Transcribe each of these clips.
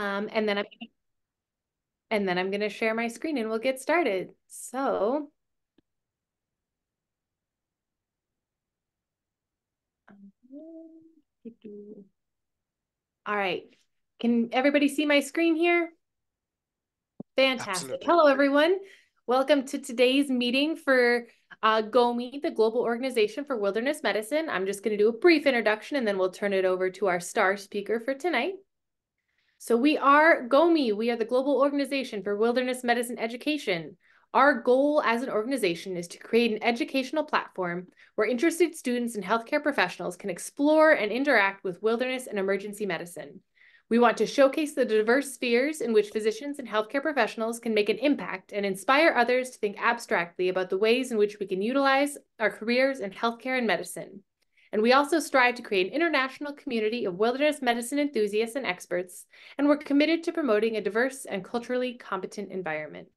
Um, and then I'm and then I'm going to share my screen and we'll get started. So all right. Can everybody see my screen here? Fantastic. Absolutely. Hello, everyone. Welcome to today's meeting for uh, GOWME, the Global Organization for Wilderness Medicine. I'm just going to do a brief introduction and then we'll turn it over to our star speaker for tonight. So we are GOWME, we are the Global Organization for Wilderness Medicine Education. Our goal as an organization is to create an educational platform where interested students and healthcare professionals can explore and interact with wilderness and emergency medicine. We want to showcase the diverse spheres in which physicians and healthcare professionals can make an impact and inspire others to think abstractly about the ways in which we can utilize our careers in healthcare and medicine. And we also strive to create an international community of wilderness medicine enthusiasts and experts, and we're committed to promoting a diverse and culturally competent environment.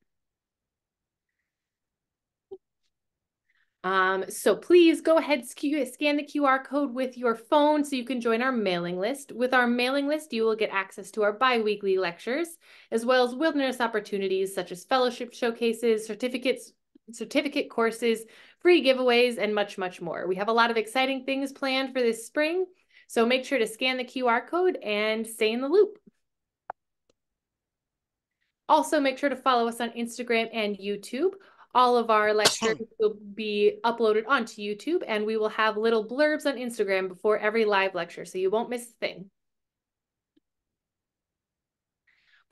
Um, so please go ahead, scan the QR code with your phone so you can join our mailing list. With our mailing list, you will get access to our bi-weekly lectures, as well as wilderness opportunities such as fellowship showcases, certificates, certificate courses, free giveaways, and much, much more. We have a lot of exciting things planned for this spring, so make sure to scan the QR code and stay in the loop. Also, make sure to follow us on Instagram and YouTube. All of our lectures oh. will be uploaded onto YouTube, and we will have little blurbs on Instagram before every live lecture, so you won't miss a thing.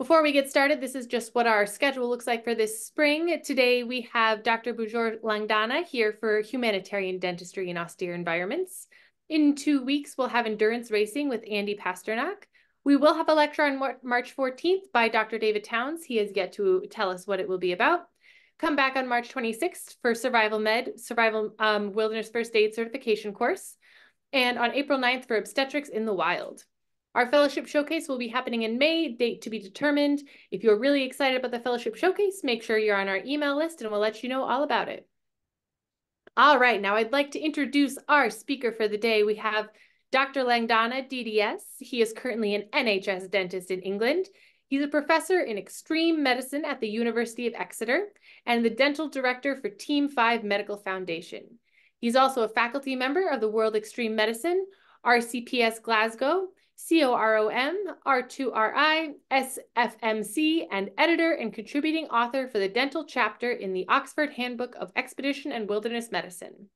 Before we get started, this is just what our schedule looks like for this spring. Today we have Dr. Burjor Langdana here for humanitarian dentistry in austere environments. In two weeks, we'll have endurance racing with Andy Pasternak. We will have a lecture on March 14th by Dr. David Towns. He has yet to tell us what it will be about. Come back on March 26th for Survival Med, Survival um, Wilderness First Aid Certification course, and on April 9th for Obstetrics in the Wild. Our fellowship showcase will be happening in May, date to be determined. If you're really excited about the fellowship showcase, make sure you're on our email list and we'll let you know all about it. All right, now I'd like to introduce our speaker for the day. We have Dr. Langdana, DDS. He is currently an NHS dentist in England. He's a professor in extreme medicine at the University of Exeter and the dental director for Team 5 Medical Foundation. He's also a faculty member of the World Extreme Medicine, RCPS Glasgow, COROM, R2RI, SFMC, and editor and contributing author for the dental chapter in the Oxford Handbook of Expedition and Wilderness Medicine.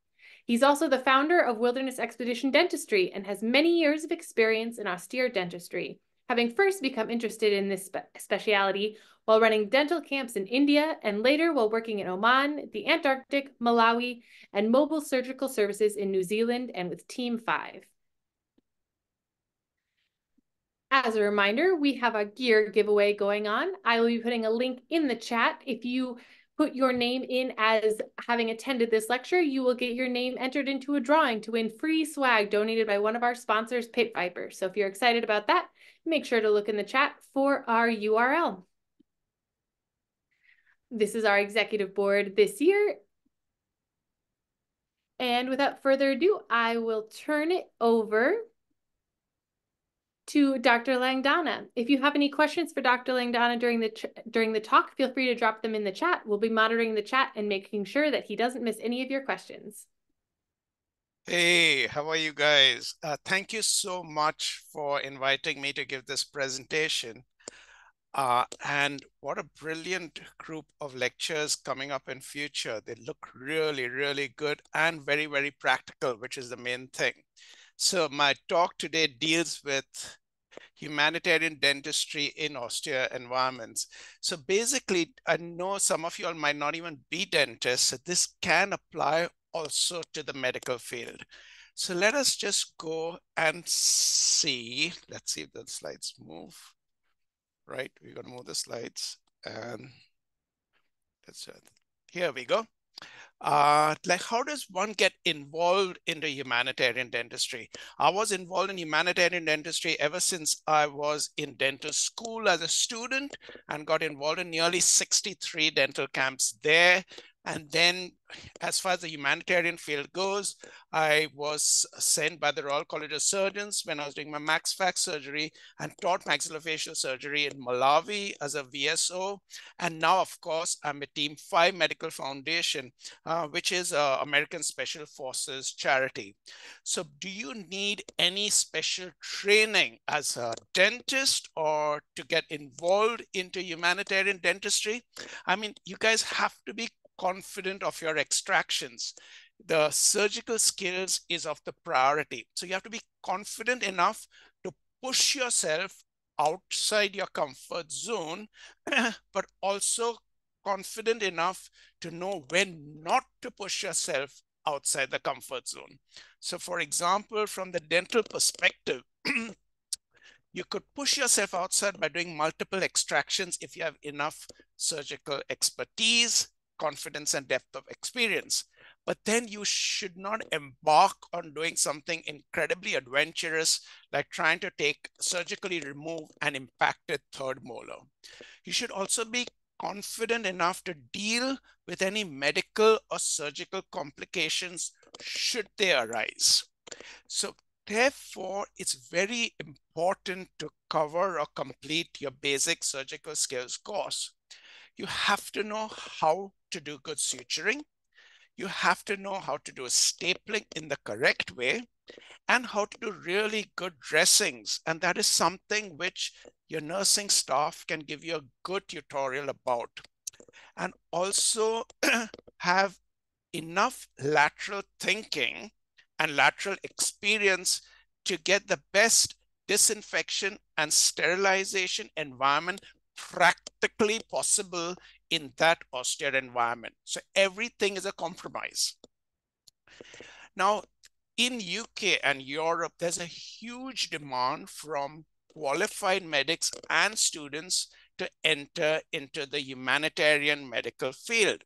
He's also the founder of Wilderness Expedition Dentistry and has many years of experience in austere dentistry, having first become interested in this spe speciality while running dental camps in India and later while working in Oman, the Antarctic, Malawi, and mobile surgical services in New Zealand and with Team 5. As a reminder, we have a gear giveaway going on. I will be putting a link in the chat. If you put your name in as having attended this lecture, you will get your name entered into a drawing to win free swag donated by one of our sponsors, Pit Viper. So if you're excited about that, make sure to look in the chat for our URL. This is our executive board this year. And without further ado, I will turn it over to Dr. Langdana. If you have any questions for Dr. Langdana during the during the talk, feel free to drop them in the chat. We'll be monitoring the chat and making sure that he doesn't miss any of your questions. Hey, how are you guys? Uh, thank you so much for inviting me to give this presentation. Uh, and what a brilliant group of lectures coming up in future. They look really, really good and very, very practical, which is the main thing. So my talk today deals with humanitarian dentistry in austere environments. So basically, I know some of you all might not even be dentists, so this can apply also to the medical field. So let us just go and see. Let's see if the slides move. Right, we're gonna move the slides and it. Here we go. Uh, like how does one get involved in the humanitarian dentistry? I was involved in humanitarian dentistry ever since I was in dental school as a student and got involved in nearly 63 dental camps there And then, as far as the humanitarian field goes, I was sent by the Royal College of Surgeons when I was doing my MaxFac surgery and taught maxillofacial surgery in Malawi as a VSO. And now, of course, I'm a Team 5 Medical Foundation, uh, which is a American Special Forces charity. So do you need any special training as a dentist or to get involved into humanitarian dentistry? I mean, you guys have to be confident of your extractions. The surgical skills is of the priority. So you have to be confident enough to push yourself outside your comfort zone, but also confident enough to know when not to push yourself outside the comfort zone. So for example, from the dental perspective, you could push yourself outside by doing multiple extractions if you have enough surgical expertise confidence and depth of experience. But then you should not embark on doing something incredibly adventurous, like trying to take surgically remove an impacted third molar. You should also be confident enough to deal with any medical or surgical complications should they arise. So therefore, it's very important to cover or complete your basic surgical skills course. You have to know how to do good suturing. You have to know how to do stapling in the correct way and how to do really good dressings. And that is something which your nursing staff can give you a good tutorial about. And also have enough lateral thinking and lateral experience to get the best disinfection and sterilization environment practically possible in that austere environment. So everything is a compromise. Now, in UK and Europe, there's a huge demand from qualified medics and students to enter into the humanitarian medical field.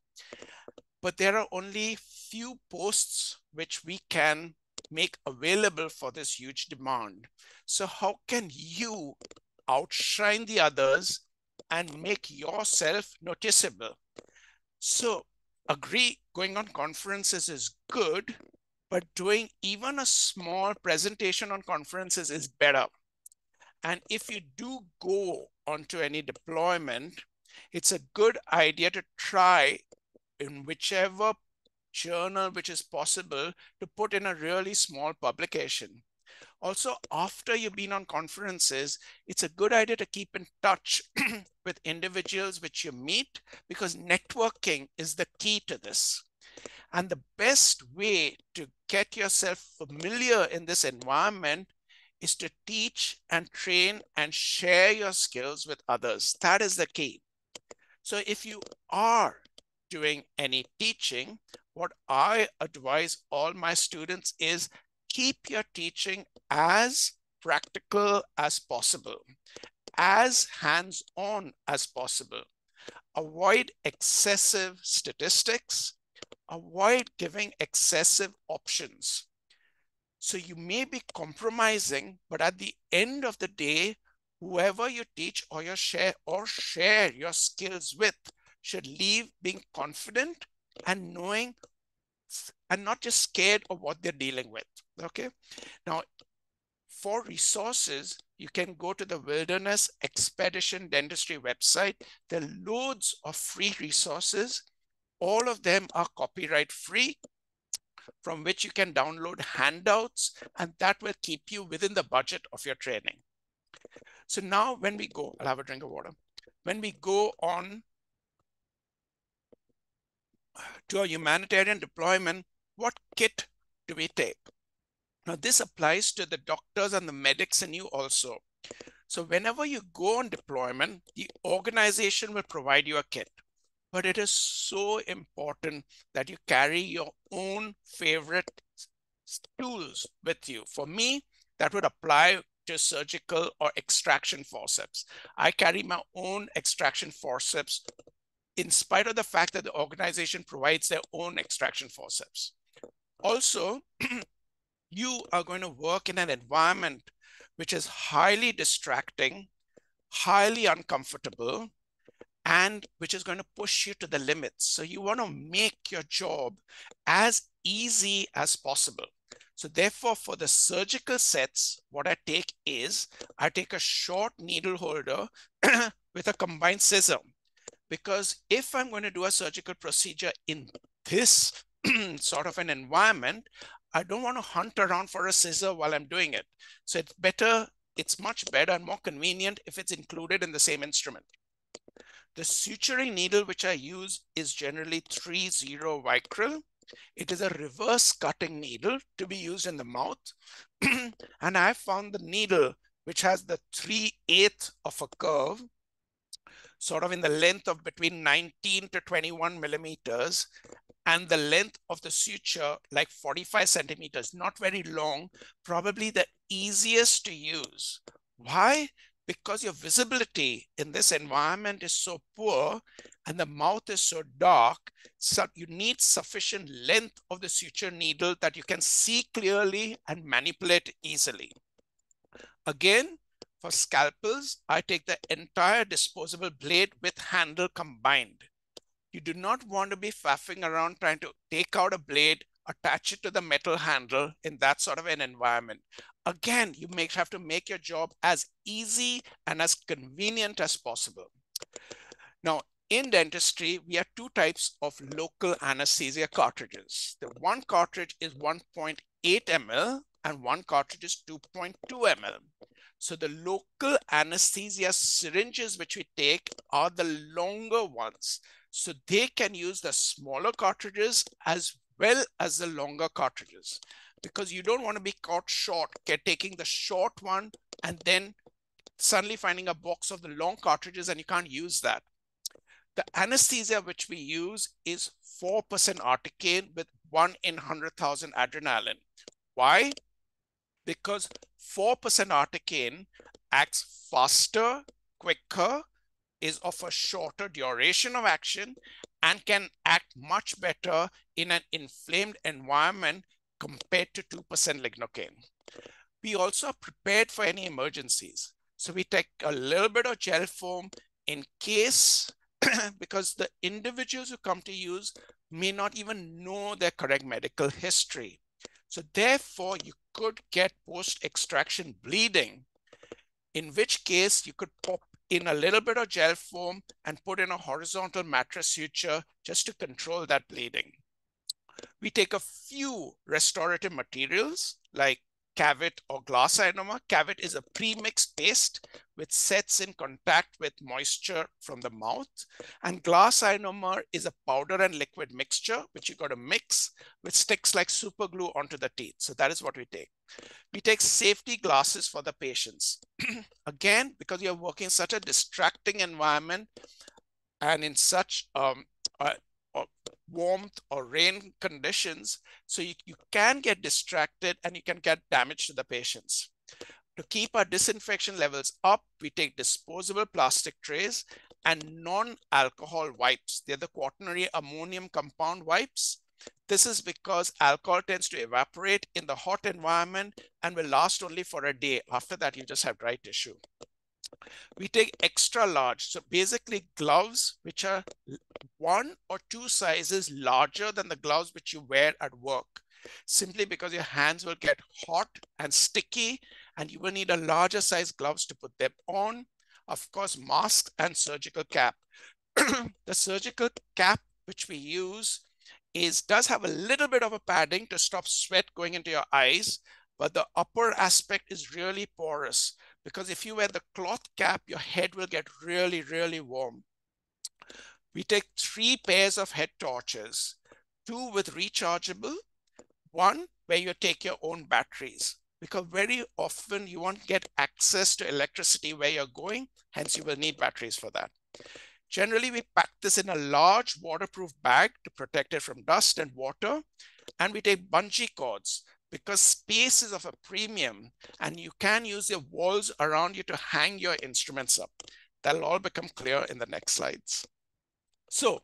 But there are only few posts which we can make available for this huge demand. So how can you outshine the others and make yourself noticeable. So agree going on conferences is good, but doing even a small presentation on conferences is better. And if you do go onto any deployment, it's a good idea to try in whichever journal which is possible to put in a really small publication. Also, after you've been on conferences, it's a good idea to keep in touch with individuals which you meet because networking is the key to this. And the best way to get yourself familiar in this environment is to teach and train and share your skills with others. That is the key. So if you are doing any teaching, what I advise all my students is keep your teaching as practical as possible, as hands-on as possible. Avoid excessive statistics, avoid giving excessive options. So you may be compromising, but at the end of the day, whoever you teach or you share or share your skills with should leave being confident and knowing and not just scared of what they're dealing with. Okay. Now, for resources, you can go to the Wilderness Expedition Dentistry website. There are loads of free resources. All of them are copyright free, from which you can download handouts, and that will keep you within the budget of your training. So now when we go, I'll have a drink of water. When we go on to a humanitarian deployment, what kit do we take? Now, this applies to the doctors and the medics and you also. So whenever you go on deployment, the organization will provide you a kit. But it is so important that you carry your own favorite tools with you. For me, that would apply to surgical or extraction forceps. I carry my own extraction forceps in spite of the fact that the organization provides their own extraction forceps. Also, you are going to work in an environment which is highly distracting, highly uncomfortable, and which is going to push you to the limits. So you want to make your job as easy as possible. So therefore, for the surgical sets, what I take is I take a short needle holder with a combined scissor. Because if I'm going to do a surgical procedure in this sort of an environment, I don't want to hunt around for a scissor while I'm doing it. So it's better, it's much better and more convenient if it's included in the same instrument. The suturing needle which I use is generally 3-0 Vicryl. It is a reverse cutting needle to be used in the mouth. and I found the needle which has the 3 8 of a curve, sort of in the length of between 19 to 21 millimeters, and the length of the suture like 45 centimeters, not very long, probably the easiest to use. Why? Because your visibility in this environment is so poor and the mouth is so dark, so you need sufficient length of the suture needle that you can see clearly and manipulate easily. Again, for scalpels, I take the entire disposable blade with handle combined. You do not want to be faffing around trying to take out a blade, attach it to the metal handle in that sort of an environment. Again, you may have to make your job as easy and as convenient as possible. Now, in dentistry, we have two types of local anesthesia cartridges. The one cartridge is 1.8 ml and one cartridge is 2.2 ml. So the local anesthesia syringes which we take are the longer ones. So they can use the smaller cartridges as well as the longer cartridges because you don't want to be caught short taking the short one and then suddenly finding a box of the long cartridges and you can't use that. The anesthesia which we use is 4% articaine with 1 in 100,000 adrenaline. Why? Because 4% articaine acts faster, quicker, is of a shorter duration of action and can act much better in an inflamed environment compared to 2% lignocaine. We also are prepared for any emergencies. So we take a little bit of gel foam in case, because the individuals who come to use may not even know their correct medical history. So therefore, you could get post-extraction bleeding, in which case you could pop in a little bit of gel foam and put in a horizontal mattress suture just to control that bleeding. We take a few restorative materials like Cavit or glass ionomer. Cavit is a pre-mixed paste which sets in contact with moisture from the mouth. And glass ionomer is a powder and liquid mixture, which you got to mix, which sticks like super glue onto the teeth. So that is what we take. We take safety glasses for the patients. Again, because you're working in such a distracting environment and in such um, uh, warmth or rain conditions. So you, you can get distracted and you can get damage to the patients. To keep our disinfection levels up, we take disposable plastic trays and non-alcohol wipes. They're the quaternary ammonium compound wipes. This is because alcohol tends to evaporate in the hot environment and will last only for a day. After that, you just have dry tissue. We take extra large. So basically gloves, which are one or two sizes larger than the gloves which you wear at work, simply because your hands will get hot and sticky and you will need a larger size gloves to put them on. Of course, mask and surgical cap. the surgical cap which we use is does have a little bit of a padding to stop sweat going into your eyes, but the upper aspect is really porous because if you wear the cloth cap, your head will get really, really warm. We take three pairs of head torches, two with rechargeable, one where you take your own batteries because very often you won't get access to electricity where you're going, hence you will need batteries for that. Generally, we pack this in a large waterproof bag to protect it from dust and water. And we take bungee cords because space is of a premium and you can use your walls around you to hang your instruments up. That'll all become clear in the next slides. So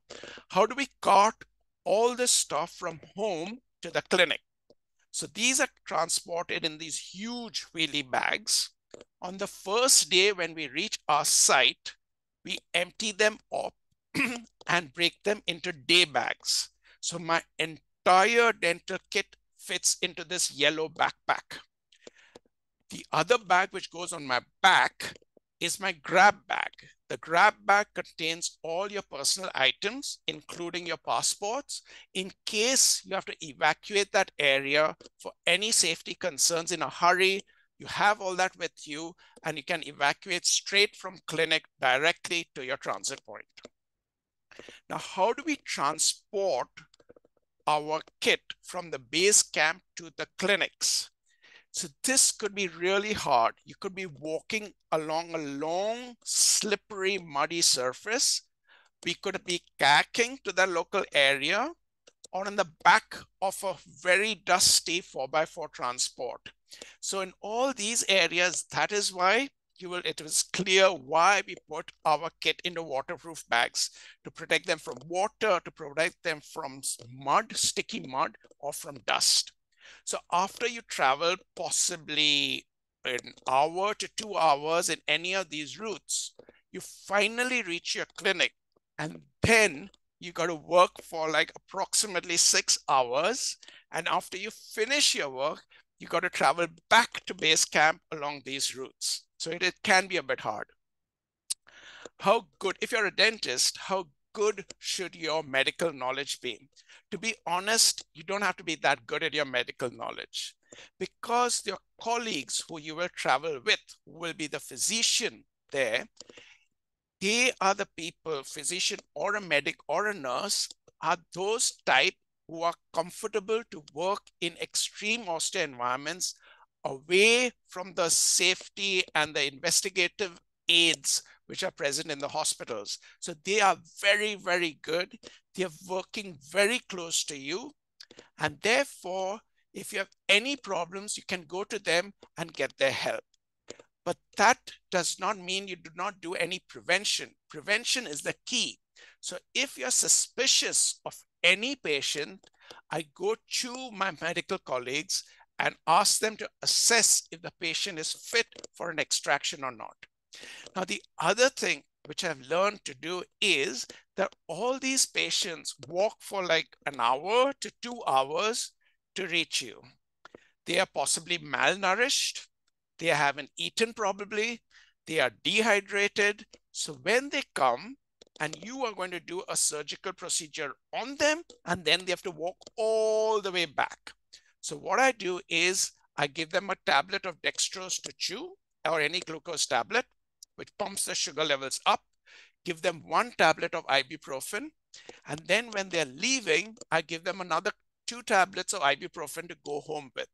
how do we cart all this stuff from home to the clinic? So these are transported in these huge wheelie bags. On the first day when we reach our site, we empty them up and break them into day bags. So my entire dental kit fits into this yellow backpack. The other bag which goes on my back is my grab bag. The grab bag contains all your personal items, including your passports, in case you have to evacuate that area for any safety concerns in a hurry. You have all that with you and you can evacuate straight from clinic directly to your transit point. Now, how do we transport our kit from the base camp to the clinics? So this could be really hard. You could be walking along a long, slippery, muddy surface. We could be kayaking to the local area or in the back of a very dusty 4x4 transport. So in all these areas, that is why you will, it was clear why we put our kit into waterproof bags to protect them from water, to protect them from mud, sticky mud, or from dust. So after you travel possibly an hour to two hours in any of these routes, you finally reach your clinic and then you got to work for like approximately six hours. And after you finish your work, you got to travel back to base camp along these routes. So it, it can be a bit hard. How good, if you're a dentist, how good should your medical knowledge be? To be honest, you don't have to be that good at your medical knowledge because your colleagues who you will travel with will be the physician there. They are the people, physician or a medic or a nurse, are those type who are comfortable to work in extreme austere environments away from the safety and the investigative aids which are present in the hospitals. So they are very, very good. They're working very close to you. And therefore, if you have any problems, you can go to them and get their help. But that does not mean you do not do any prevention. Prevention is the key. So if you're suspicious of any patient, I go to my medical colleagues and ask them to assess if the patient is fit for an extraction or not. Now, the other thing which I've learned to do is that all these patients walk for like an hour to two hours to reach you. They are possibly malnourished. They haven't eaten probably. They are dehydrated. So when they come and you are going to do a surgical procedure on them, and then they have to walk all the way back. So what I do is I give them a tablet of dextrose to chew or any glucose tablet which pumps the sugar levels up, give them one tablet of ibuprofen, and then when they're leaving, I give them another two tablets of ibuprofen to go home with.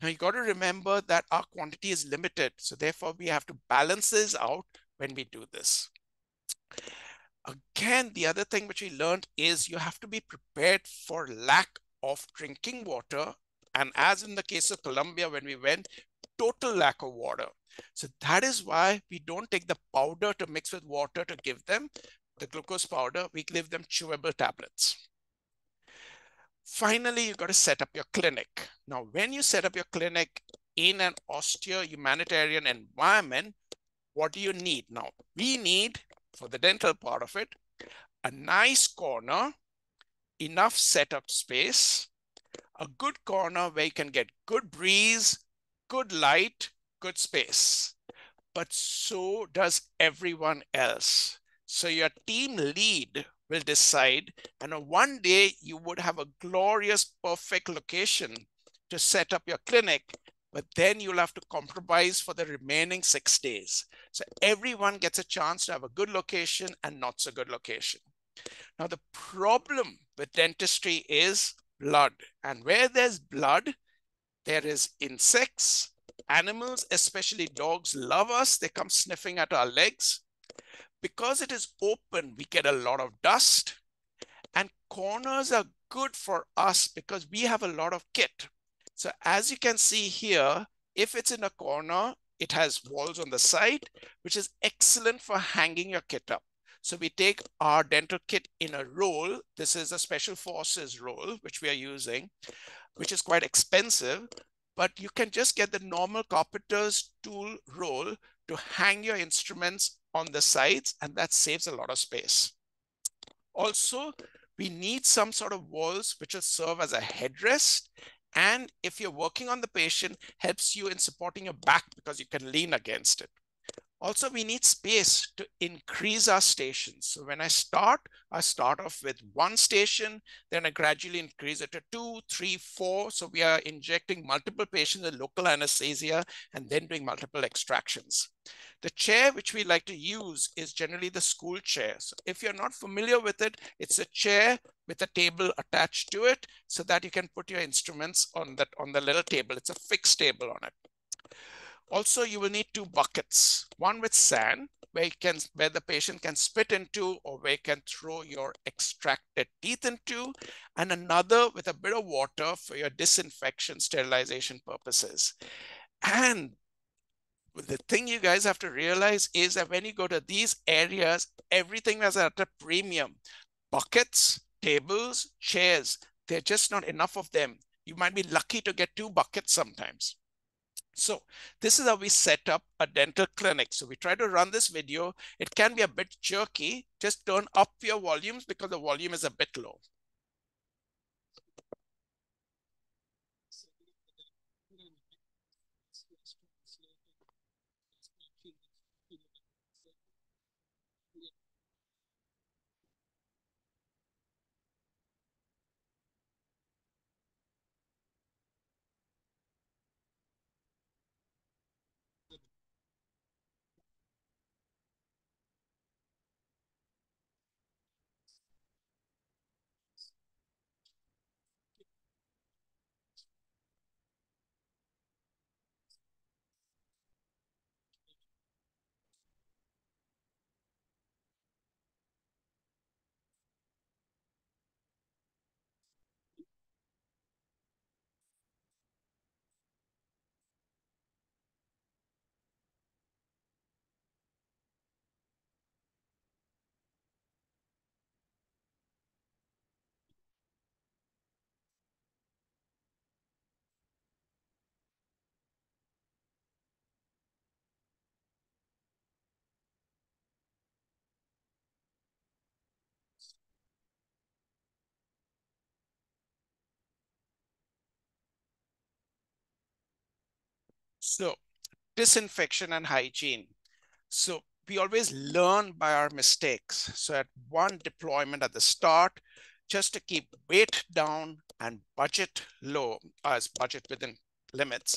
Now you got to remember that our quantity is limited. So therefore we have to balance this out when we do this. Again, the other thing which we learned is you have to be prepared for lack of drinking water. And as in the case of Colombia, when we went, total lack of water. So that is why we don't take the powder to mix with water to give them the glucose powder. We give them chewable tablets. Finally, you've got to set up your clinic. Now, when you set up your clinic in an austere humanitarian environment, what do you need? Now, we need, for the dental part of it, a nice corner, enough setup space, a good corner where you can get good breeze, good light, good space, but so does everyone else. So your team lead will decide, and one day you would have a glorious, perfect location to set up your clinic, but then you'll have to compromise for the remaining six days. So everyone gets a chance to have a good location and not so good location. Now, the problem with dentistry is blood. And where there's blood, there is insects, Animals, especially dogs, love us. They come sniffing at our legs. Because it is open, we get a lot of dust. And corners are good for us because we have a lot of kit. So as you can see here, if it's in a corner, it has walls on the side, which is excellent for hanging your kit up. So we take our dental kit in a roll. This is a special forces roll, which we are using, which is quite expensive but you can just get the normal carpenter's tool roll to hang your instruments on the sides, and that saves a lot of space. Also, we need some sort of walls which will serve as a headrest. And if you're working on the patient, helps you in supporting your back because you can lean against it. Also, we need space to increase our stations. So when I start, I start off with one station, then I gradually increase it to two, three, four. So we are injecting multiple patients with local anesthesia and then doing multiple extractions. The chair which we like to use is generally the school chair. So if you're not familiar with it, it's a chair with a table attached to it so that you can put your instruments on that on the little table. It's a fixed table on it. Also, you will need two buckets, one with sand, where, you can, where the patient can spit into or where you can throw your extracted teeth into, and another with a bit of water for your disinfection sterilization purposes. And the thing you guys have to realize is that when you go to these areas, everything is at a premium. Buckets, tables, chairs, there are just not enough of them. You might be lucky to get two buckets sometimes. So this is how we set up a dental clinic. So we try to run this video. It can be a bit jerky. Just turn up your volumes because the volume is a bit low. So disinfection and hygiene. So we always learn by our mistakes. So at one deployment at the start, just to keep weight down and budget low, as budget within limits,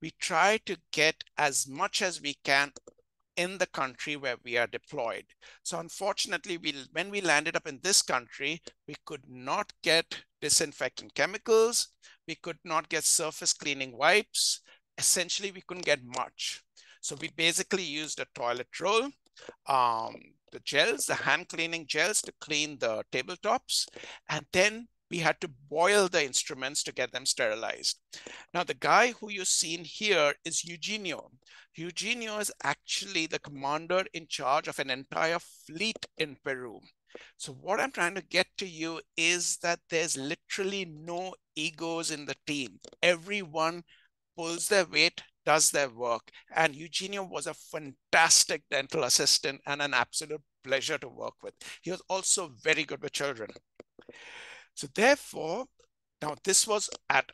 we try to get as much as we can in the country where we are deployed. So unfortunately, we, when we landed up in this country, we could not get disinfectant chemicals. We could not get surface cleaning wipes essentially we couldn't get much. So we basically used a toilet roll, um, the gels, the hand cleaning gels to clean the tabletops, and then we had to boil the instruments to get them sterilized. Now, the guy who you've seen here is Eugenio. Eugenio is actually the commander in charge of an entire fleet in Peru. So what I'm trying to get to you is that there's literally no egos in the team. Everyone pulls their weight, does their work. And Eugenio was a fantastic dental assistant and an absolute pleasure to work with. He was also very good with children. So therefore, now this was at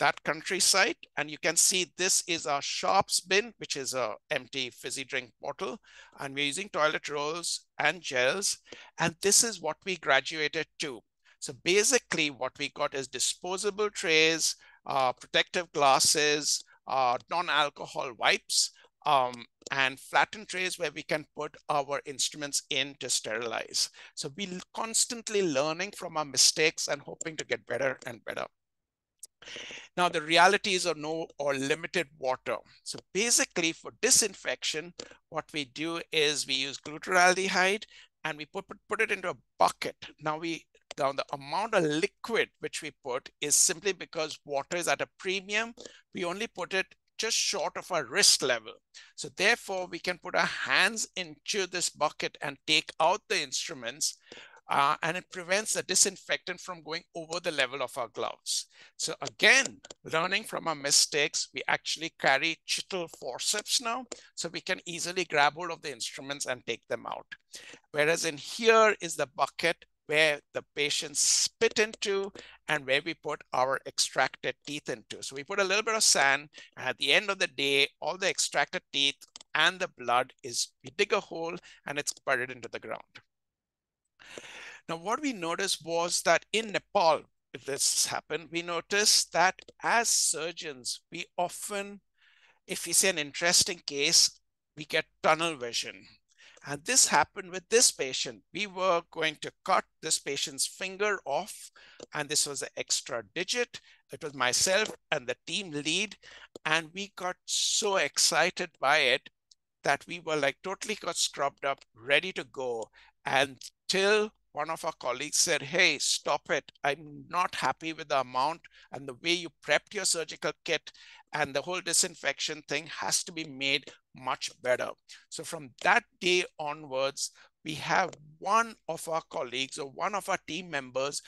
that countryside, and you can see this is our sharps bin, which is a empty fizzy drink bottle, and we're using toilet rolls and gels, and this is what we graduated to. So basically what we got is disposable trays, uh, protective glasses, uh, non-alcohol wipes, um, and flattened trays where we can put our instruments in to sterilize. So we're constantly learning from our mistakes and hoping to get better and better. Now the realities are no or limited water. So basically for disinfection, what we do is we use glutaraldehyde and we put, put, put it into a bucket. Now we now the amount of liquid which we put is simply because water is at a premium. We only put it just short of our wrist level. So therefore we can put our hands into this bucket and take out the instruments uh, and it prevents the disinfectant from going over the level of our gloves. So again, learning from our mistakes, we actually carry Cheatle forceps now, so we can easily grab hold of the instruments and take them out. Whereas in here is the bucket where the patients spit into and where we put our extracted teeth into. So we put a little bit of sand and at the end of the day, all the extracted teeth and the blood is, we dig a hole and it's buried into the ground. Now, what we noticed was that in Nepal, if this happened, we noticed that as surgeons, we often, if we see an interesting case, we get tunnel vision. And this happened with this patient. We were going to cut this patient's finger off, and this was an extra digit. It was myself and the team lead, and we got so excited by it that we were like totally got scrubbed up, ready to go. Until one of our colleagues said, Hey, stop it. I'm not happy with the amount and the way you prepped your surgical kit and the whole disinfection thing has to be made much better. So from that day onwards, we have one of our colleagues or one of our team members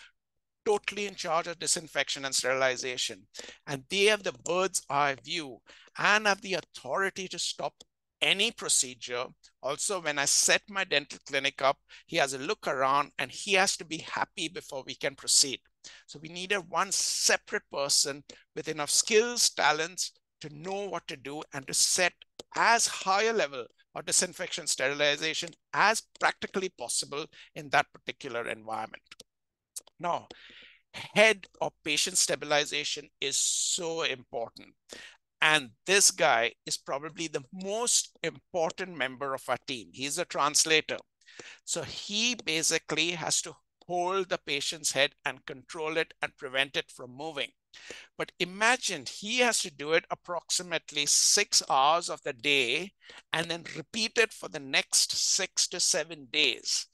totally in charge of disinfection and sterilization. And they have the bird's eye view and have the authority to stop any procedure. Also, when I set my dental clinic up, he has a look around and he has to be happy before we can proceed. So we needed one separate person with enough skills, talents to know what to do and to set as high a level of disinfection sterilization as practically possible in that particular environment. Now, head of patient stabilization is so important. And this guy is probably the most important member of our team. He's a translator. So he basically has to hold the patient's head and control it and prevent it from moving. But imagine he has to do it approximately six hours of the day and then repeat it for the next six to seven days.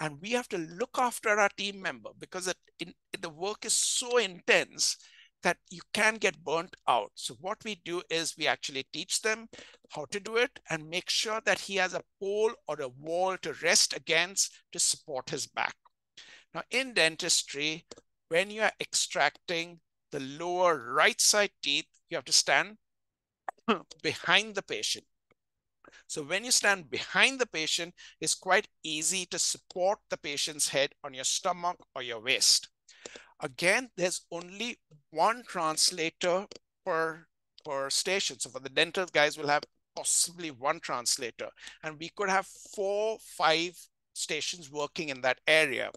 And we have to look after our team member because it, in, the work is so intense that you can get burnt out. So what we do is we actually teach them how to do it and make sure that he has a pole or a wall to rest against to support his back. Now in dentistry, when you are extracting the lower right side teeth, you have to stand behind the patient. So when you stand behind the patient, it's quite easy to support the patient's head on your stomach or your waist. Again, there's only one translator per, per station. So for the dental guys, we'll have possibly one translator. And we could have four, five stations working in that area.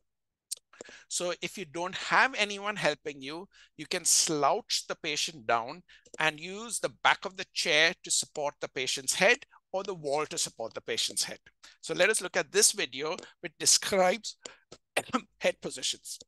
So if you don't have anyone helping you, you can slouch the patient down and use the back of the chair to support the patient's head or the wall to support the patient's head. So let us look at this video which describes head positions.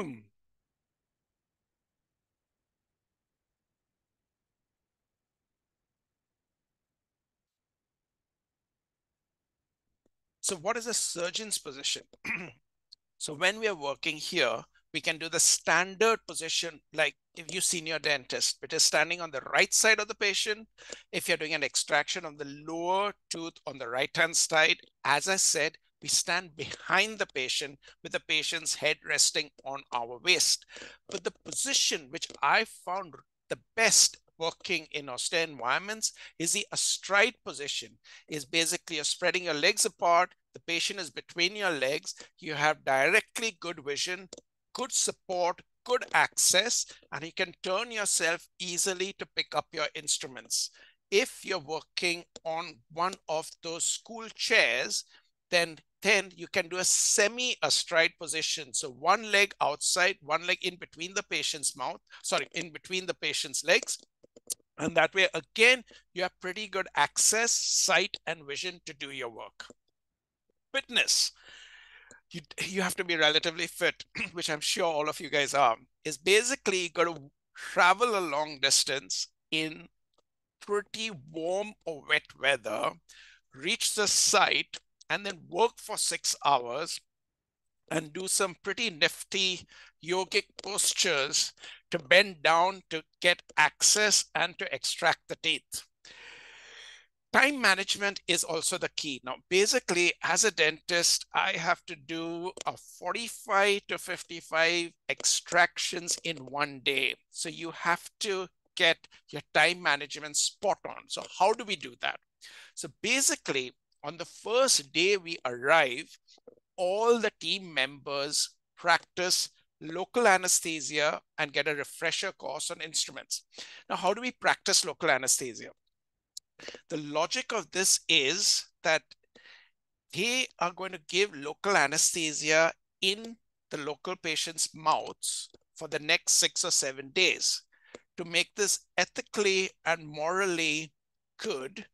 Hmm. So what is a surgeon's position? so when we are working here, we can do the standard position like if you senior dentist, which is standing on the right side of the patient. If you're doing an extraction of the lower tooth on the right-hand side, as I said, we stand behind the patient with the patient's head resting on our waist. But the position which I found the best working in austere environments is the astride position is basically you're spreading your legs apart the patient is between your legs you have directly good vision good support good access and you can turn yourself easily to pick up your instruments if you're working on one of those school chairs then then you can do a semi astride position. So one leg outside, one leg in between the patient's mouth, sorry, in between the patient's legs. And that way, again, you have pretty good access, sight, and vision to do your work. Fitness. You, you have to be relatively fit, which I'm sure all of you guys are, is basically you got to travel a long distance in pretty warm or wet weather, reach the site, and then work for six hours and do some pretty nifty yogic postures to bend down to get access and to extract the teeth. Time management is also the key. Now, basically, as a dentist, I have to do a 45 to 55 extractions in one day. So you have to get your time management spot on. So how do we do that? So basically, on the first day we arrive, all the team members practice local anesthesia and get a refresher course on instruments. Now, how do we practice local anesthesia? The logic of this is that they are going to give local anesthesia in the local patient's mouths for the next six or seven days. To make this ethically and morally good,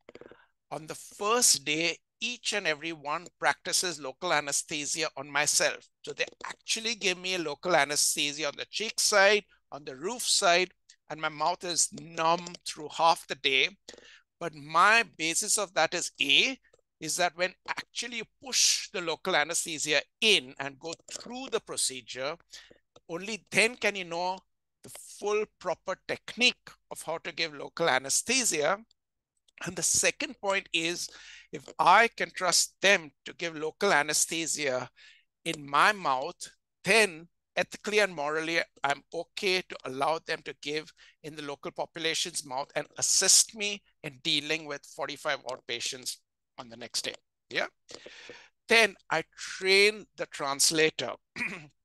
on the first day, each and every one practices local anesthesia on myself. So they actually give me a local anesthesia on the cheek side, on the roof side, and my mouth is numb through half the day. But my basis of that is A, is that when actually you push the local anesthesia in and go through the procedure, only then can you know the full proper technique of how to give local anesthesia. And the second point is if I can trust them to give local anesthesia in my mouth, then ethically and morally, I'm okay to allow them to give in the local population's mouth and assist me in dealing with 45 odd patients on the next day. Yeah. Then I train the translator.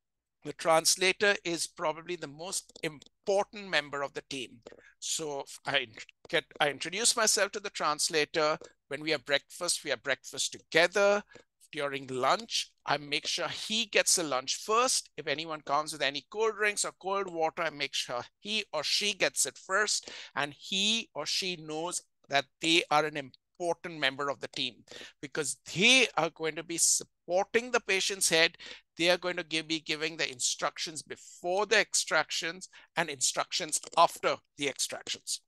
the translator is probably the most important member of the team. So I get I introduce myself to the translator. When we have breakfast, we have breakfast together. During lunch, I make sure he gets the lunch first. If anyone comes with any cold drinks or cold water, I make sure he or she gets it first. And he or she knows that they are an important member of the team because they are going to be supporting the patient's head. They are going to give, be giving the instructions before the extractions and instructions after the extractions.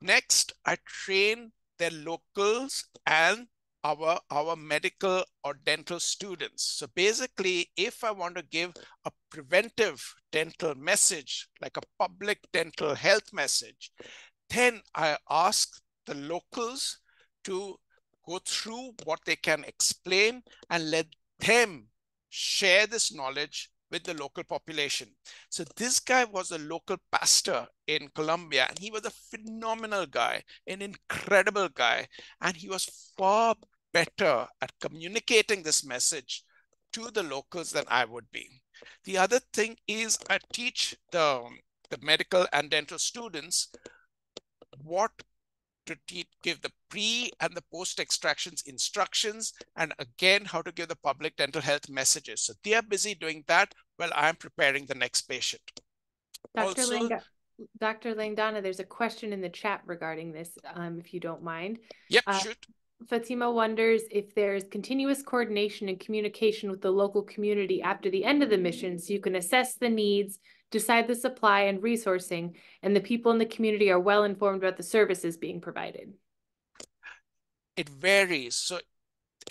Next, I train the locals and our, our medical or dental students. So basically, if I want to give a preventive dental message, like a public dental health message, then I ask the locals to go through what they can explain and let them share this knowledge with the local population. So this guy was a local pastor in Colombia, and he was a phenomenal guy, an incredible guy, and he was far better at communicating this message to the locals than I would be. The other thing is I teach the, the medical and dental students what to give the pre and the post extractions instructions, and again, how to give the public dental health messages. So they are busy doing that while I'm preparing the next patient. Dr. Also, Lang Dr. Langdana, there's a question in the chat regarding this, um, if you don't mind. Yep, uh, shoot. Fatima wonders if there's continuous coordination and communication with the local community after the end of the mission so you can assess the needs, decide the supply and resourcing, and the people in the community are well informed about the services being provided. It varies. So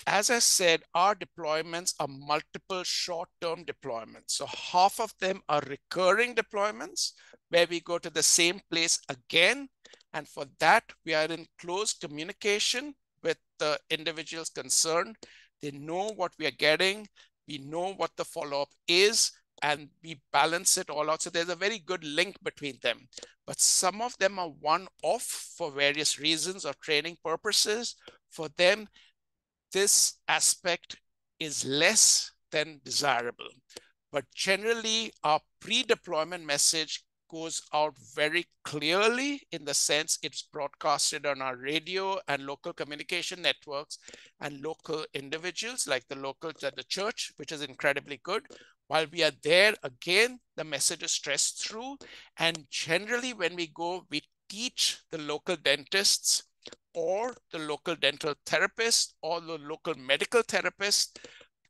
as I said, our deployments are multiple short-term deployments. So half of them are recurring deployments where we go to the same place again. And for that, we are in close communication with the individuals concerned. They know what we are getting. We know what the follow-up is and we balance it all out. So there's a very good link between them. But some of them are one-off for various reasons or training purposes. For them, this aspect is less than desirable. But generally, our pre-deployment message goes out very clearly in the sense it's broadcasted on our radio and local communication networks and local individuals like the local at the church, which is incredibly good. While we are there, again, the message is stressed through. And generally, when we go, we teach the local dentists or the local dental therapist or the local medical therapist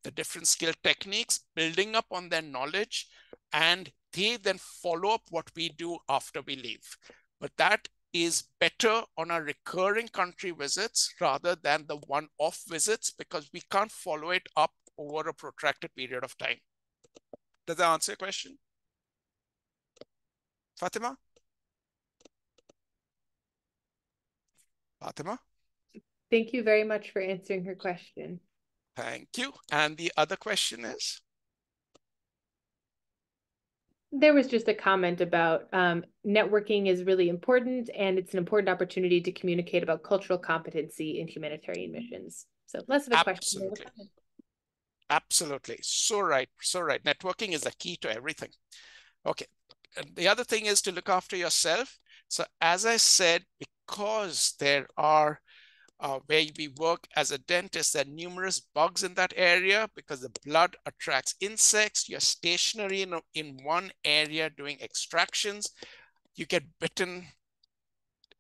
the different skill techniques, building up on their knowledge, and they then follow up what we do after we leave. But that is better on our recurring country visits rather than the one-off visits because we can't follow it up over a protracted period of time. Does that answer your question? Fatima? Fatima? Thank you very much for answering her question. Thank you. And the other question is? There was just a comment about um, networking is really important and it's an important opportunity to communicate about cultural competency in humanitarian missions. So less of a Absolutely. question. Absolutely. So right. So right. Networking is the key to everything. Okay. The other thing is to look after yourself. So as I said, because there are uh, where we work as a dentist, there are numerous bugs in that area because the blood attracts insects. You're stationary in, in one area doing extractions. You get bitten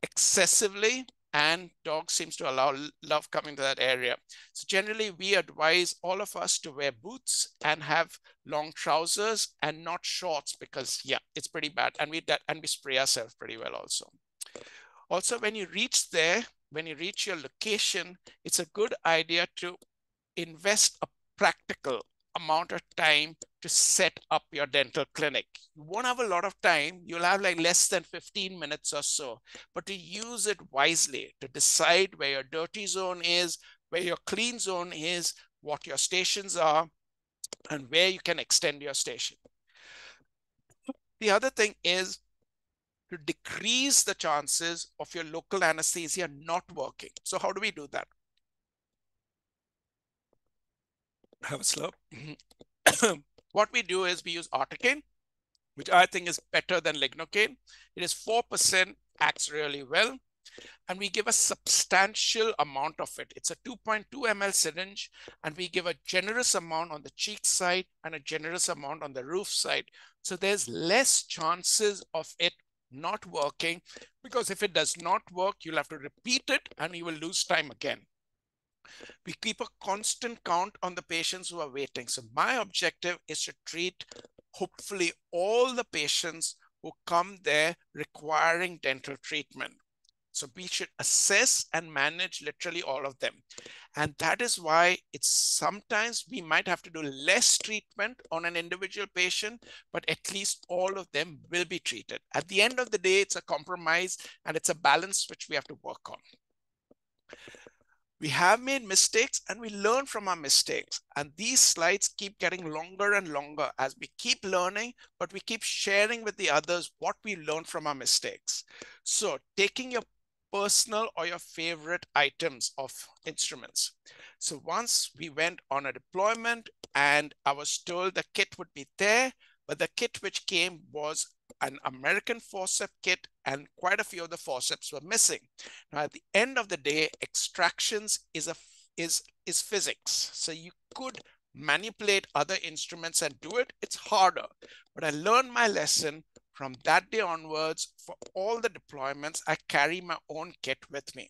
excessively and dog seems to allow love coming to that area. So generally we advise all of us to wear boots and have long trousers and not shorts because yeah, it's pretty bad. And we, that and we spray ourselves pretty well also. Also, when you reach there, when you reach your location, it's a good idea to invest a practical amount of time to set up your dental clinic. You won't have a lot of time. You'll have like less than 15 minutes or so, but to use it wisely, to decide where your dirty zone is, where your clean zone is, what your stations are, and where you can extend your station. The other thing is to decrease the chances of your local anesthesia not working. So how do we do that? Have a slow. Mm-hmm. what we do is we use articaine, which I think is better than lignocaine. It is 4%, acts really well. And we give a substantial amount of it. It's a 2.2 ml syringe, and we give a generous amount on the cheek side and a generous amount on the roof side. So there's less chances of it not working because if it does not work, you'll have to repeat it and you will lose time again. We keep a constant count on the patients who are waiting. So my objective is to treat hopefully all the patients who come there requiring dental treatment. So we should assess and manage literally all of them. And that is why it's sometimes we might have to do less treatment on an individual patient, but at least all of them will be treated. At the end of the day, it's a compromise and it's a balance which we have to work on. We have made mistakes and we learn from our mistakes. And these slides keep getting longer and longer as we keep learning, but we keep sharing with the others what we learned from our mistakes. So taking your personal or your favorite items of instruments. So once we went on a deployment and I was told the kit would be there, but the kit which came was an American forceps kit and quite a few of the forceps were missing. Now at the end of the day, extractions is a is is physics. So you could manipulate other instruments and do it. It's harder, but I learned my lesson from that day onwards, for all the deployments, I carry my own kit with me.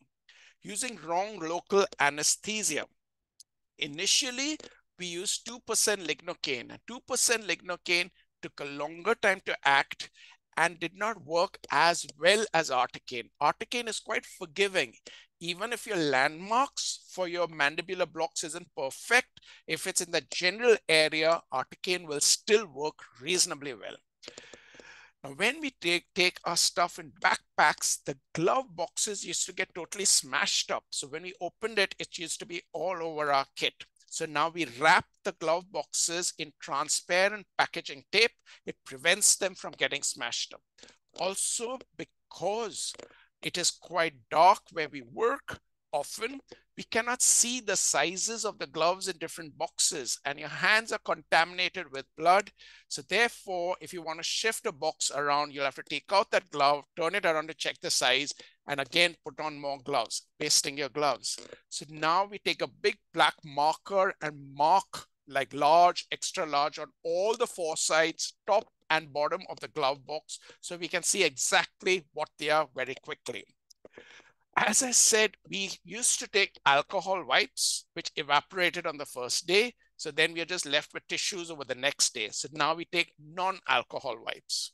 using wrong local anesthesia. Initially, we used 2% lignocaine. 2% lignocaine took a longer time to act and did not work as well as articaine. Articaine is quite forgiving. Even if your landmarks for your mandibular blocks isn't perfect, if it's in the general area, articaine will still work reasonably well. Now, when we take, take our stuff in backpacks, the glove boxes used to get totally smashed up. So when we opened it, it used to be all over our kit. So now we wrap the glove boxes in transparent packaging tape. It prevents them from getting smashed up. Also, because it is quite dark where we work, often we cannot see the sizes of the gloves in different boxes and your hands are contaminated with blood. So therefore, if you want to shift a box around, you'll have to take out that glove, turn it around to check the size, and again, put on more gloves, pasting your gloves. So now we take a big black marker and mark like large, extra large on all the four sides, top and bottom of the glove box, so we can see exactly what they are very quickly as I said, we used to take alcohol wipes, which evaporated on the first day. So then we are just left with tissues over the next day. So now we take non-alcohol wipes.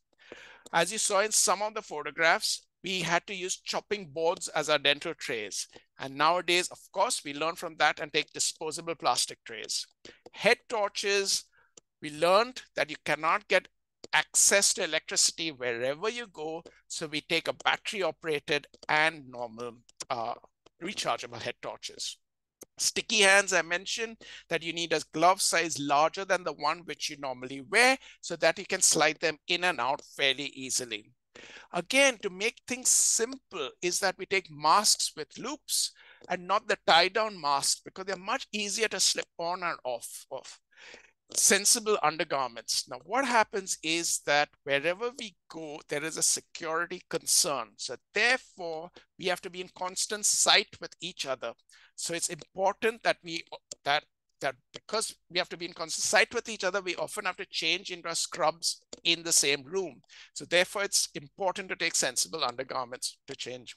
As you saw in some of the photographs, we had to use chopping boards as our dental trays. And nowadays, of course, we learn from that and take disposable plastic trays. Head torches, we learned that you cannot get access to electricity wherever you go. So we take a battery operated and normal uh, rechargeable head torches. Sticky hands, I mentioned that you need a glove size larger than the one which you normally wear so that you can slide them in and out fairly easily. Again, to make things simple is that we take masks with loops and not the tie down masks because they're much easier to slip on and off of sensible undergarments. Now, what happens is that wherever we go, there is a security concern. So therefore, we have to be in constant sight with each other. So it's important that we that that because we have to be in constant sight with each other, we often have to change into our scrubs in the same room. So therefore, it's important to take sensible undergarments to change.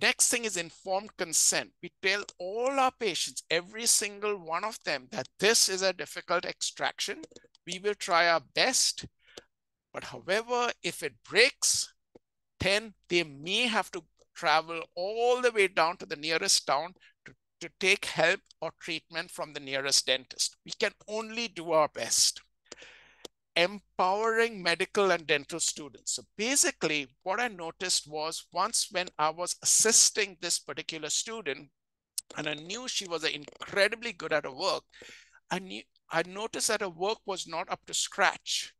Next thing is informed consent. We tell all our patients, every single one of them, that this is a difficult extraction. We will try our best. But however, if it breaks, then they may have to travel all the way down to the nearest town to, to take help or treatment from the nearest dentist. We can only do our best empowering medical and dental students. So basically what I noticed was once when I was assisting this particular student and I knew she was incredibly good at her work, I, knew, I noticed that her work was not up to scratch.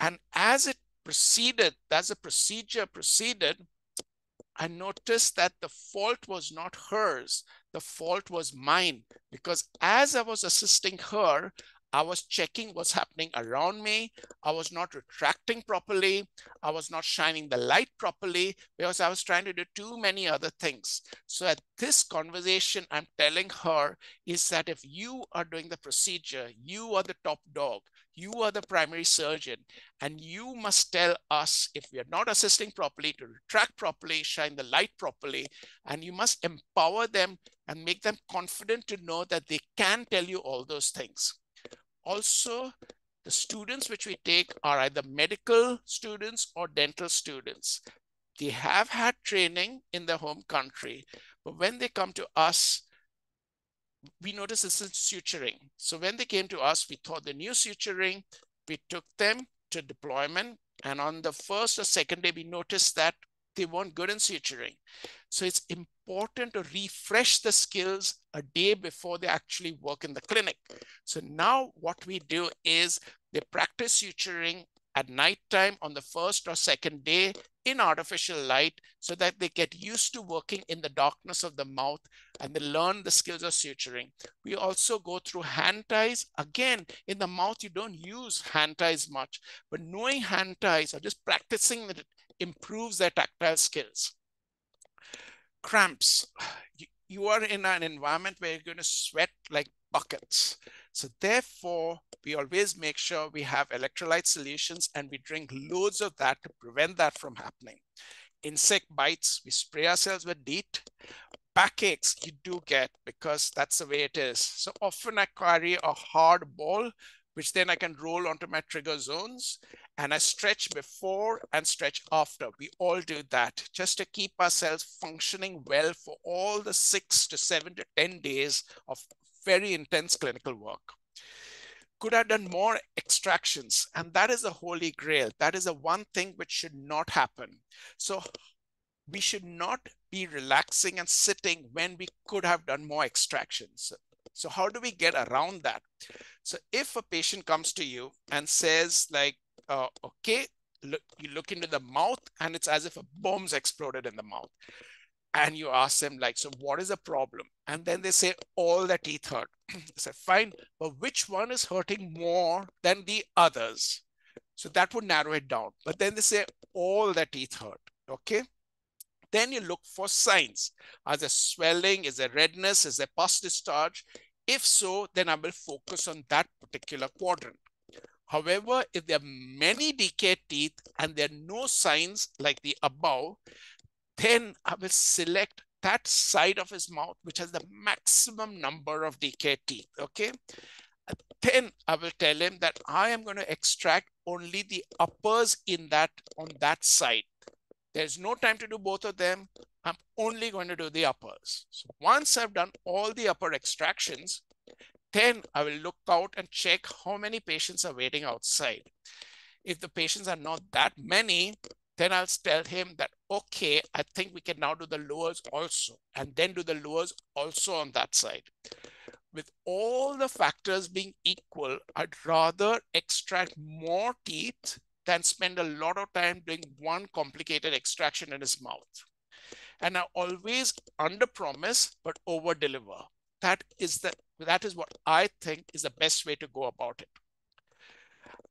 And as it proceeded, as the procedure proceeded, I noticed that the fault was not hers, the fault was mine. Because as I was assisting her, I was checking what's happening around me. I was not retracting properly. I was not shining the light properly because I was trying to do too many other things. So at this conversation, I'm telling her is that if you are doing the procedure, you are the top dog. You are the primary surgeon, and you must tell us if we are not assisting properly to retract properly, shine the light properly, and you must empower them and make them confident to know that they can tell you all those things. Also, the students which we take are either medical students or dental students. They have had training in their home country, but when they come to us, we notice this is suturing. So when they came to us, we thought the new suturing, we took them to deployment, and on the first or second day, we noticed that they weren't good in suturing. So it's important to refresh the skills a day before they actually work in the clinic. So now what we do is they practice suturing at nighttime on the first or second day in artificial light so that they get used to working in the darkness of the mouth and they learn the skills of suturing. We also go through hand ties. Again, in the mouth, you don't use hand ties much, but knowing hand ties or just practicing it improves their tactile skills. Cramps. You, are in an environment where you're going to sweat like buckets. So therefore, we always make sure we have electrolyte solutions and we drink loads of that to prevent that from happening. insect bites, we spray ourselves with DEET. Backaches, you do get because that's the way it is. So often I carry a hard ball, which then I can roll onto my trigger zones and I stretch before and stretch after. We all do that just to keep ourselves functioning well for all the six to seven to 10 days of very intense clinical work. Could have done more extractions, and that is the holy grail. That is the one thing which should not happen. So we should not be relaxing and sitting when we could have done more extractions. So how do we get around that? So if a patient comes to you and says like, uh, okay, look, you look into the mouth and it's as if a bomb's exploded in the mouth. And you ask them like, so what is the problem? And then they say all the teeth hurt. I said, fine, but which one is hurting more than the others? So that would narrow it down. But then they say all the teeth hurt, okay? Then you look for signs. Are there swelling? Is there redness? Is there pus discharge? If so, then I will focus on that particular quadrant. However, if there are many decayed teeth and there are no signs like the above, then I will select that side of his mouth, which has the maximum number of decayed teeth, okay? Then I will tell him that I am going to extract only the uppers in that, on that side. There's no time to do both of them. I'm only going to do the uppers. So once I've done all the upper extractions, then I will look out and check how many patients are waiting outside. If the patients are not that many, then I'll tell him that, okay, I think we can now do the lowers also, and then do the lowers also on that side. With all the factors being equal, I'd rather extract more teeth than spend a lot of time doing one complicated extraction in his mouth. And I always under promise, but over deliver. That is the that is what I think is the best way to go about it.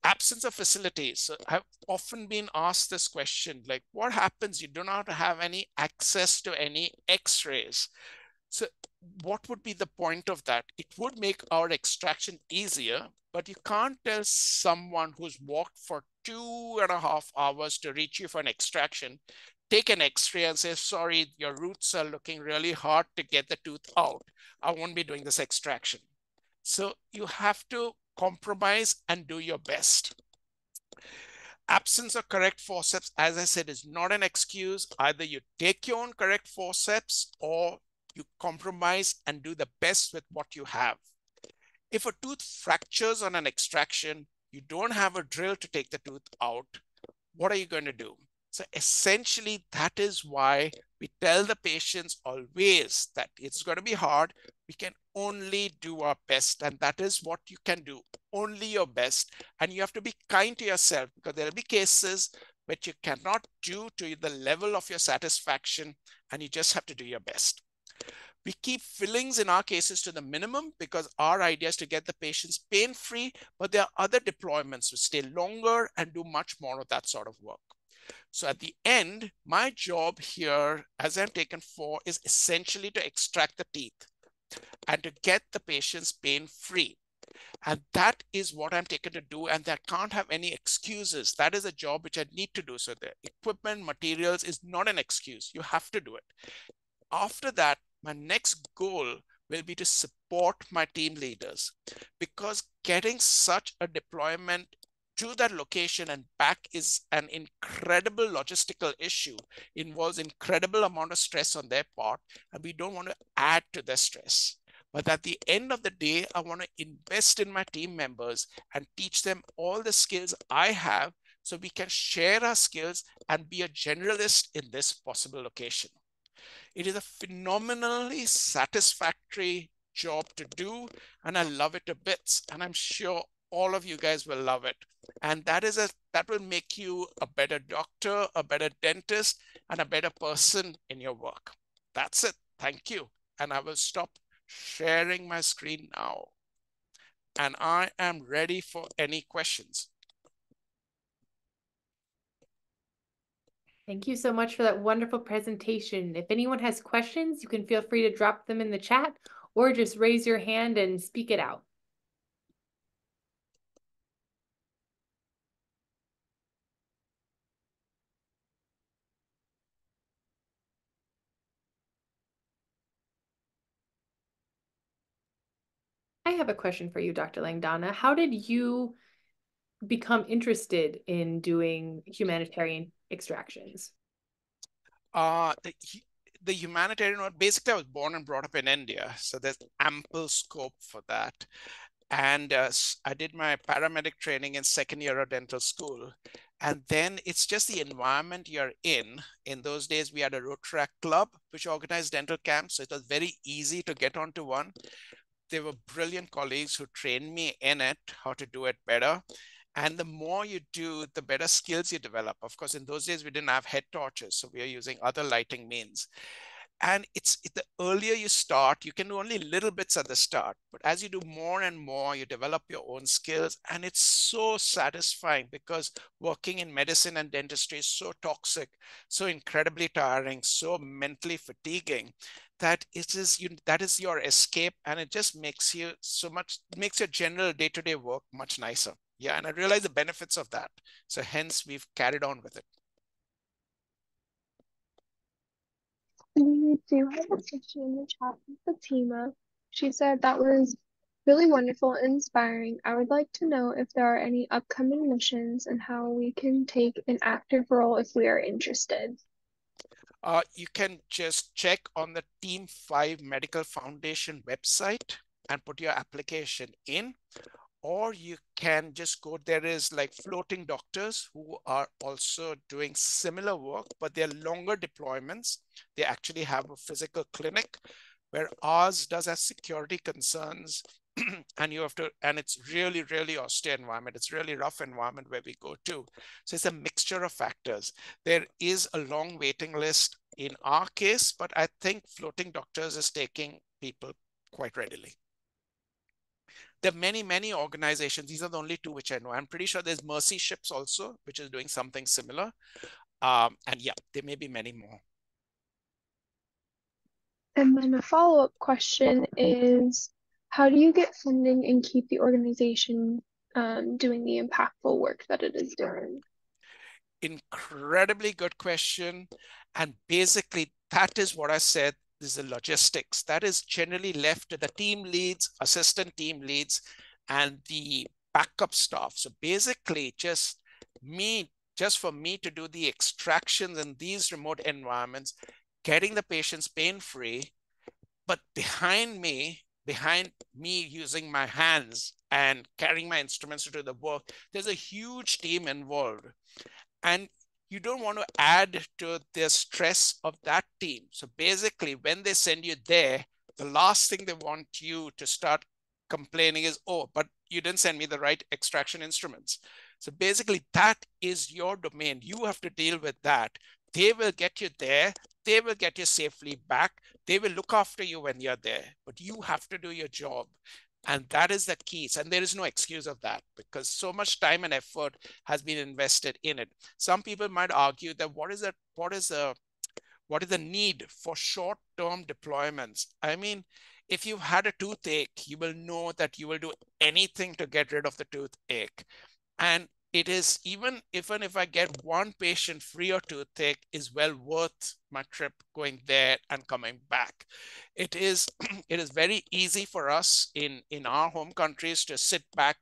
Absence of facilities. I've often been asked this question, like what happens? You do not have any access to any x-rays. So what would be the point of that? It would make our extraction easier, but you can't tell someone who's walked for two and a half hours to reach you for an extraction, take an x-ray and say, sorry, your roots are looking really hard to get the tooth out. I won't be doing this extraction. So you have to compromise and do your best. Absence of correct forceps, as I said, is not an excuse. Either you take your own correct forceps or you compromise and do the best with what you have. If a tooth fractures on an extraction, you don't have a drill to take the tooth out, what are you going to do? So essentially, that is why we tell the patients always that it's going to be hard. We can only do our best, and that is what you can do, only your best. And you have to be kind to yourself because there will be cases which you cannot do to the level of your satisfaction, and you just have to do your best. We keep fillings in our cases to the minimum because our idea is to get the patients pain-free, but there are other deployments which stay longer and do much more of that sort of work. So at the end, my job here, as I'm taken for, is essentially to extract the teeth and to get the patients pain-free. And that is what I'm taken to do. And that can't have any excuses. That is a job which I need to do. So the equipment, materials is not an excuse. You have to do it. After that, my next goal will be to support my team leaders because getting such a deployment to that location and back is an incredible logistical issue. Involves incredible amount of stress on their part and we don't want to add to the stress. But at the end of the day i want to invest in my team members and teach them all the skills i have so we can share our skills and be a generalist in this possible location. It is a phenomenally satisfactory job to do and i love it to bits and i'm sure all of you guys will love it. And that is a that will make you a better doctor, a better dentist, and a better person in your work. That's it. Thank you. And I will stop sharing my screen now. And I am ready for any questions. Thank you so much for that wonderful presentation. If anyone has questions, you can feel free to drop them in the chat or just raise your hand and speak it out. Have a question for you, Dr. Langdana. How did you become interested in doing humanitarian extractions? Uh, the, the humanitarian basically, I was born and brought up in India, so there's ample scope for that. And uh, I did my paramedic training in second year of dental school. And then it's just the environment you're in. In those days, we had a Rotaract club, which organized dental camps. So it was very easy to get onto one. There were brilliant colleagues who trained me in it, how to do it better. And the more you do, the better skills you develop. Of course, in those days, we didn't have head torches, so we are using other lighting means and it's the earlier you start you can do only little bits at the start but as you do more and more you develop your own skills and it's so satisfying because working in medicine and dentistry is so toxic so incredibly tiring so mentally fatiguing that it is you that is your escape and it just makes you so much makes your general day-to-day work much nicer yeah and i realize the benefits of that so hence we've carried on with it We do have a question in the chat from Fatima. She said that was really wonderful and inspiring. I would like to know if there are any upcoming missions and how we can take an active role if we are interested. Uh, you can just check on the Team 5 Medical Foundation website and put your application in. Or you can just go there is like floating doctors who are also doing similar work but they're longer deployments. They actually have a physical clinic where ours does have security concerns and you have to and it's really really austere environment it's really rough environment where we go to so it's a mixture of factors there is a long waiting list in our case but i think floating doctors is taking people quite readily there are many, many organizations. These are the only two which I know. I'm pretty sure there's Mercy Ships also, which is doing something similar. Um, and yeah, there may be many more. And then a follow-up question is, how do you get funding and keep the organization um, doing the impactful work that it is doing? Incredibly good question. And basically, that is what I said this is the logistics. That is generally left to the team leads, assistant team leads, and the backup staff. So basically just me, just for me to do the extractions in these remote environments, getting the patients pain-free, but behind me, behind me using my hands and carrying my instruments to do the work, there's a huge team involved. And you don't want to add to the stress of that team. So basically, when they send you there, the last thing they want you to start complaining is, oh, but you didn't send me the right extraction instruments. So basically, that is your domain. You have to deal with that. They will get you there. They will get you safely back. They will look after you when you're there, but you have to do your job. And that is the keys. And there is no excuse of that because so much time and effort has been invested in it. Some people might argue that what is that? What is a what is the need for short-term deployments? I mean, if you've had a toothache, you will know that you will do anything to get rid of the toothache. And it is even even if I get one patient free or toothache is well worth my trip going there and coming back. It is it is very easy for us in in our home countries to sit back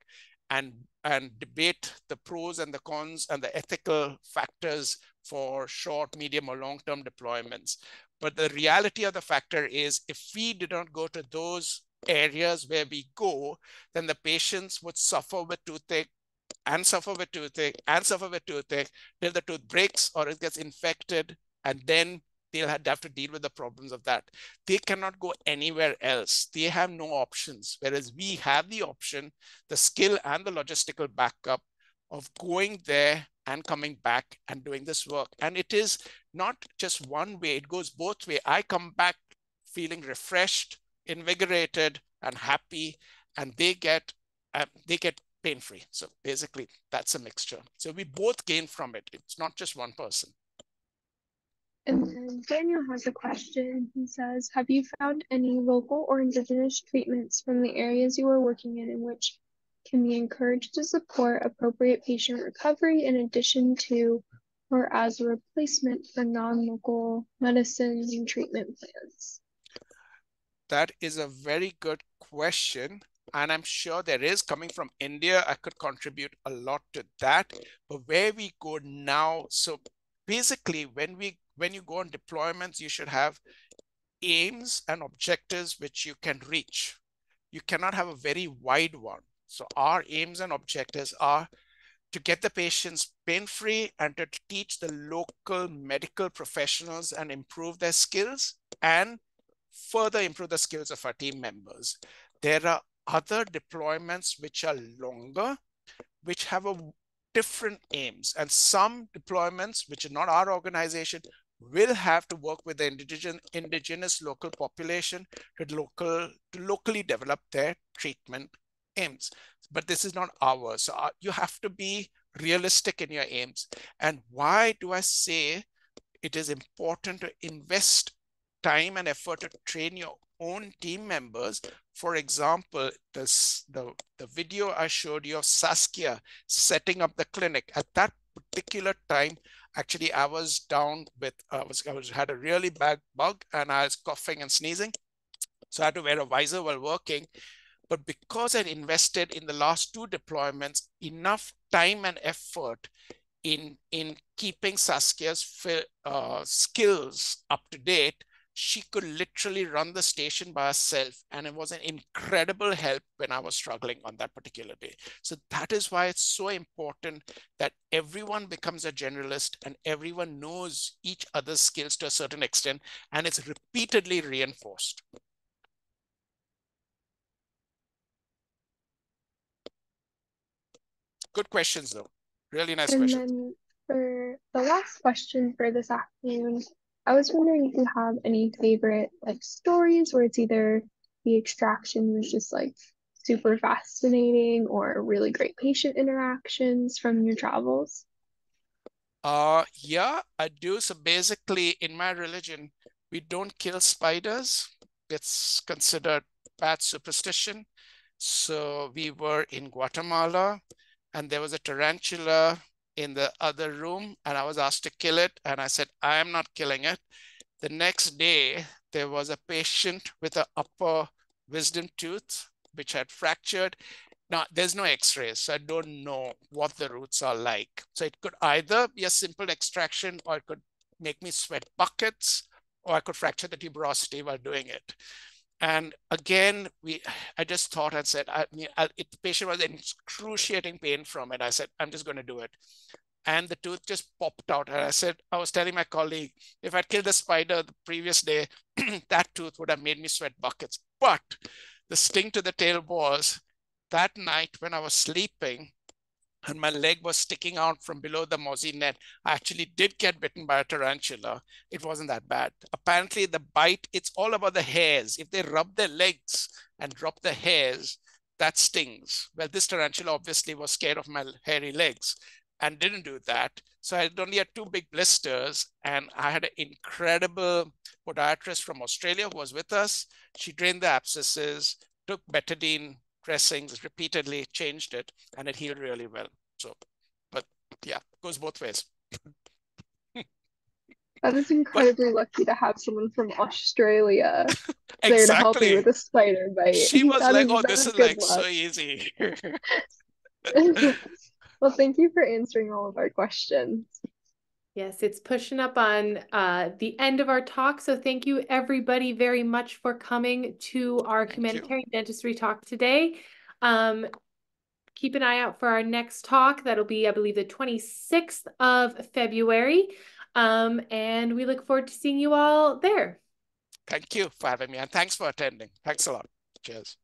and and debate the pros and the cons and the ethical factors for short, medium, or long-term deployments. But the reality of the factor is if we did not go to those areas where we go, then the patients would suffer with toothache and suffer with toothache and suffer with toothache till the tooth breaks or it gets infected and then they'll have to deal with the problems of that. They cannot go anywhere else. They have no options. Whereas we have the option, the skill and the logistical backup of going there and coming back and doing this work. And it is not just one way, it goes both way. I come back feeling refreshed, invigorated, and happy, and they get uh, they get pain free. So basically, that's a mixture. So we both gain from it. It's not just one person. And then Daniel has a question. He says, Have you found any local or indigenous treatments from the areas you are working in in which can be encouraged to support appropriate patient recovery in addition to or as a replacement for non-local medicines and treatment plans? That is a very good question. And I'm sure there is coming from India, I could contribute a lot to that. But where we go now, so basically when we when you go on deployments, you should have aims and objectives which you can reach. You cannot have a very wide one. So our aims and objectives are to get the patients pain-free and to teach the local medical professionals and improve their skills and further improve the skills of our team members. There are other deployments which are longer, which have a different aims. And some deployments, which are not our organization, will have to work with the indigenous, indigenous local population to local to locally develop their treatment aims. But this is not ours. So uh, you have to be realistic in your aims. And why do I say it is important to invest time and effort to train your own team members. For example, this, the, the video I showed you of Saskia setting up the clinic. At that particular time, actually, I was down with, uh, was, I was had a really bad bug and I was coughing and sneezing. So I had to wear a visor while working. But because I invested in the last two deployments enough time and effort in, in keeping Saskia's uh, skills up to date, she could literally run the station by herself. And it was an incredible help when I was struggling on that particular day. So that is why it's so important that everyone becomes a generalist and everyone knows each other's skills to a certain extent, and it's repeatedly reinforced. Good questions, though. Really nice and questions. Then for the last question for this afternoon, I was wondering if you have any favorite like stories where it's either the extraction was just like super fascinating or really great patient interactions from your travels? Uh yeah, I do. So basically in my religion, we don't kill spiders. It's considered bad superstition. So we were in Guatemala and there was a tarantula in the other room and I was asked to kill it. And I said, I am not killing it. The next day, there was a patient with an upper wisdom tooth, which had fractured. Now, there's no x-rays, so I don't know what the roots are like. So it could either be a simple extraction or it could make me sweat buckets or I could fracture the tuberosity while doing it. And again, we I just thought and said, I mean, I, it, the patient was in excruciating pain from it. I said, I'm just going to do it. And the tooth just popped out. And I said, I was telling my colleague, if I'd killed the spider the previous day, that tooth would have made me sweat buckets. But the sting to the tail was that night when I was sleeping, and my leg was sticking out from below the mozzie net. I actually did get bitten by a tarantula. It wasn't that bad. Apparently, the bite, it's all about the hairs. If they rub their legs and drop the hairs, that stings. Well, this tarantula obviously was scared of my hairy legs and didn't do that. So I only had two big blisters, and I had an incredible podiatrist from Australia who was with us. She drained the abscesses, took betadine dressings repeatedly, changed it, and it healed really well. So, but yeah, goes both ways. That is incredibly but, lucky to have someone from Australia there to help you with a spider bite. She was that like, is, "Oh, this is like luck. so easy." well, thank you for answering all of our questions. Yes, it's pushing up on uh, the end of our talk. So thank you everybody very much for coming to our thank humanitarian you. dentistry talk today. Um, keep an eye out for our next talk. That'll be, I believe, the 26th of February. Um, and we look forward to seeing you all there. Thank you for having me and thanks for attending. Thanks a lot. Cheers.